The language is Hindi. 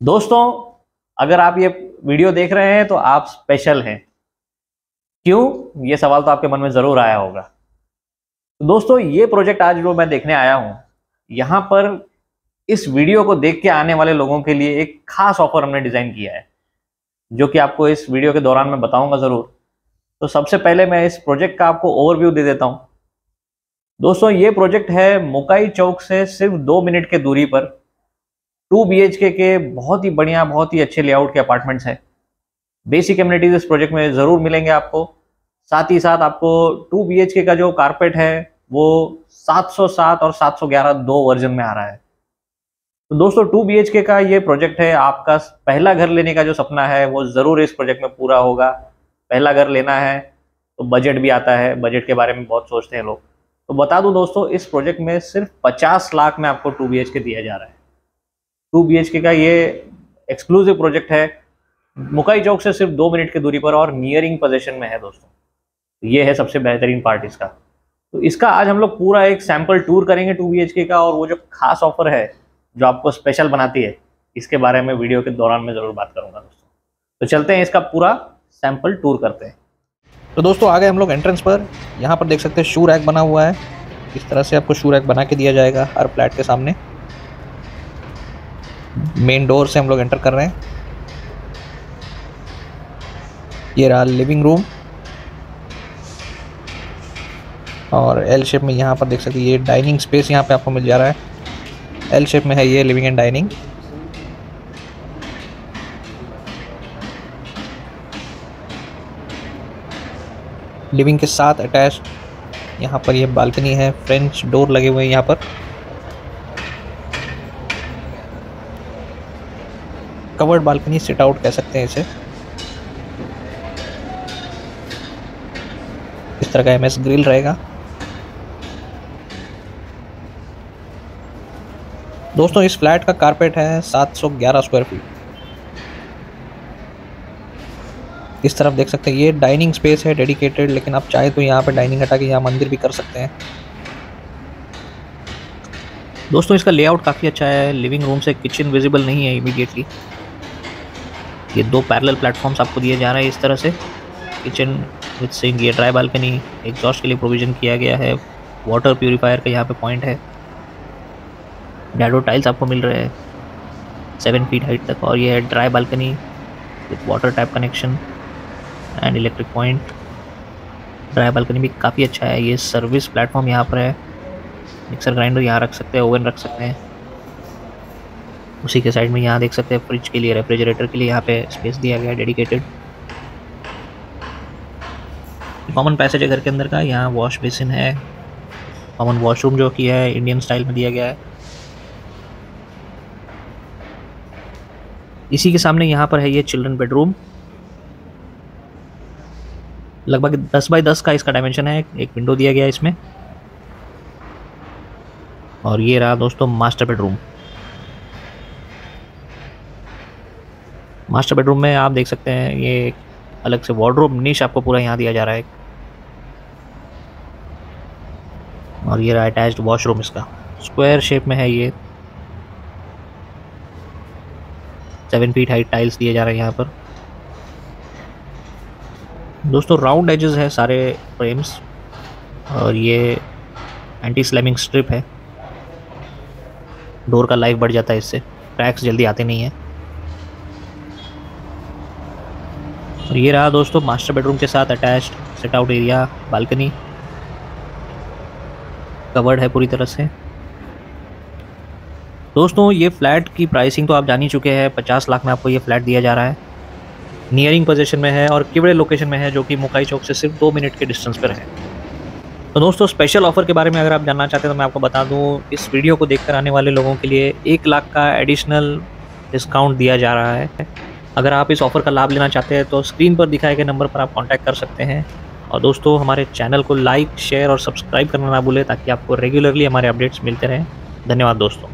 दोस्तों, अगर आप ये वीडियो देख रहे हैं तो आप स्पेशल हैं। क्यों? ये सवाल तो आपके मन में ज़रूर आया होगा। तो दोस्तों, ये प्रोजेक्ट आज जो मैं देखने आया हूँ, यहाँ पर इस वीडियो को देख के आने वाले लोगों के लिए एक खास ऑफ़र हमने डिज़ाइन किया है, जो कि आपको इस वीडियो के दौरान मैं बताऊँगा ज़रूर। तो सबसे पहले मैं इस प्रोजेक्ट का आपको ओवरव्यू दे देता हूँ। दोस्तों, ये प्रोजेक्ट है मुकाई चौक से सिर्फ़ दो मिनट के दूरी पर। टू बी के बहुत ही बढ़िया, बहुत ही अच्छे लेआउट के अपार्टमेंट्स हैं। बेसिक कम्युनिटीज इस प्रोजेक्ट में ज़रूर मिलेंगे आपको। साथ ही साथ आपको टू बी का जो कारपेट है, वो 707 और 711 दो वर्जन में आ रहा है। तो दोस्तों, टू बी का ये प्रोजेक्ट है, आपका पहला घर लेने का जो सपना है, वो ज़रूर इस प्रोजेक्ट में पूरा होगा। पहला घर लेना है तो बजट भी आता है। बजट के बारे में बहुत सोचते हैं लोग। तो बता दूँ दोस्तों, इस प्रोजेक्ट में सिर्फ़ 50 लाख में आपको टू बी दिया जा रहा है। टू बी का ये एक्सक्लूसिव प्रोजेक्ट है। मुकाई चौक से सिर्फ़ दो मिनट की दूरी पर और नियरिंग पोजेशन में है दोस्तों। तो ये है सबसे बेहतरीन पार्ट इसका। तो इसका आज हम लोग पूरा एक सैंपल टूर करेंगे टू बी का और वो जो खास ऑफ़र है, जो आपको स्पेशल बनाती है, इसके बारे में वीडियो के दौरान मैं ज़रूर बात करूँगा दोस्तों। तो चलते हैं इसका पूरा सैंपल टूर करते हैं। तो दोस्तों आ गए हम लोग एंट्रेंस पर। यहाँ पर देख सकते हैं शू रैक बना हुआ है। इस तरह से आपको शू रैक बना के दिया जाएगा हर फ्लैट के सामने। मेन डोर से हम लोग एंटर कर रहे हैं। ये रहा लिविंग रूम और एल शेप में यहाँ पर देख सकते ये डाइनिंग स्पेस यहाँ पे आपको मिल जा रहा है। एल शेप में है ये लिविंग एंड डाइनिंग लिविंग के साथ अटैच यहाँ पर ये बालकनी है फ्रेंच डोर लगे हुए हैं यहाँ पर। कवर्ड बालकनी सिट आउट कह सकते हैं इसे। इस तरह का एम एस ग्रिल रहेगा। दोस्तों, इस फ्लैट का कारपेट है 711 स्क्वायर फीट इस तरफ़ देख सकते हैं, ये डाइनिंग स्पेस है डेडिकेटेड लेकिन आप चाहे तो यहाँ पर डाइनिंग हटा के यहाँ मंदिर भी कर सकते हैं। दोस्तों, इसका लेआउट काफ़ी अच्छा है लिविंग रूम से किचन विजिबल नहीं है इमीडिएटली ये दो पैरेलल प्लेटफॉर्म्स आपको दिए जा रहे हैं इस तरह से। किचन विथ सिंक ये ड्राई बालकनी एग्जॉस्ट के लिए प्रोविज़न किया गया है। वाटर प्योरीफायर का यहाँ पे पॉइंट है। डैडो टाइल्स आपको मिल रहे हैं। सेवन फीट हाइट तक और ये है dry balcony with water type connection and electric point dry balcony भी काफ़ी अच्छा है। ये सर्विस प्लेटफॉर्म यहाँ पर है। मिक्सर ग्राइंडर यहाँ रख सकते हैं ओवन रख सकते हैं। उसी के साइड में यहाँ देख सकते हैं फ्रिज के लिए रेफ्रिजरेटर के लिए यहाँ पे स्पेस दिया गया है डेडिकेटेड कॉमन पैसेज है घर के अंदर का, यहाँ वॉश बेसिन है। कॉमन वॉशरूम जो कि है इंडियन स्टाइल में दिया गया है। इसी के सामने यहाँ पर है ये चिल्ड्रन बेडरूम लगभग 10 बाई 10 का इसका डायमेंशन है, एक विंडो दिया गया है इसमें। और ये रहा दोस्तों मास्टर बेडरूम मास्टर बेडरूम में आप देख सकते हैं, ये एक अलग से वार्डरोब निश आपको पूरा यहाँ दिया जा रहा है और ये रहा अटैच्ड वॉशरूम इसका। स्क्वायर शेप में है ये। सेवन फीट हाइट टाइल्स दिए जा रहे हैं यहाँ पर। दोस्तों राउंड एजेस है सारे फ्रेम्स और ये एंटी स्लैमिंग स्ट्रिप है। डोर का लाइफ बढ़ जाता है इससे। क्रैक्स जल्दी आते नहीं हैं। और ये रहा दोस्तों मास्टर बेडरूम के साथ attached sit out area balcony covered है पूरी तरह से। दोस्तों, ये फ्लैट की प्राइसिंग तो आप जान ही चुके हैं, पचास लाख में आपको ये फ्लैट दिया जा रहा है। नियरिंग पोजीशन में है और किबड़े लोकेशन में है जो कि मुकाई चौक से सिर्फ़ दो मिनट के डिस्टेंस पर है। तो दोस्तों स्पेशल ऑफ़र के बारे में अगर आप जानना चाहते हैं तो मैं आपको बता दूँ, इस वीडियो को देखकर आने वाले लोगों के लिए एक लाख का एडिशनल डिस्काउंट दिया जा रहा है। अगर आप इस ऑफ़र का लाभ लेना चाहते हैं तो स्क्रीन पर दिखाए गए नंबर पर आप कॉन्टैक्ट कर सकते हैं। और दोस्तों, हमारे चैनल को लाइक शेयर और सब्सक्राइब करना ना भूलें, ताकि आपको रेगुलरली हमारे अपडेट्स मिलते रहें। धन्यवाद दोस्तों।